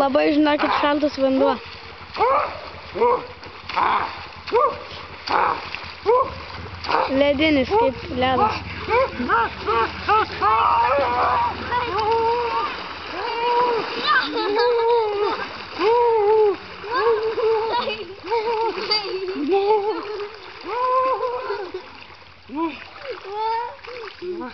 Labai žinokit šaltas vanduo. Ledinis kaip ledas. No.